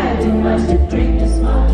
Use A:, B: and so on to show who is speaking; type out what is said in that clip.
A: had too much to drink to smile.